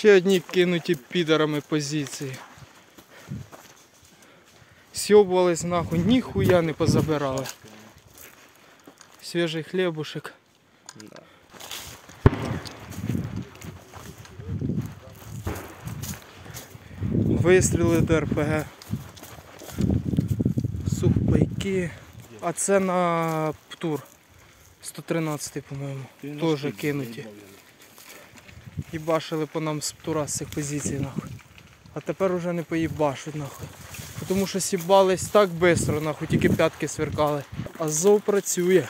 Ще одні кинуті підарами позиції. Сьобувались нахуй, ніхуя не позабирали. Свіжий хлібушек. Вистріли до РПГ. Сухпайки. А це на птур. 113, по-моєму. Теж кинуті. І по нам з тура з цих позицій, нахуй. А тепер уже не поїбашуть, нахуй. Тому що сібались так швидко, нахуй, тільки п'ятки сверкали. А зов працює.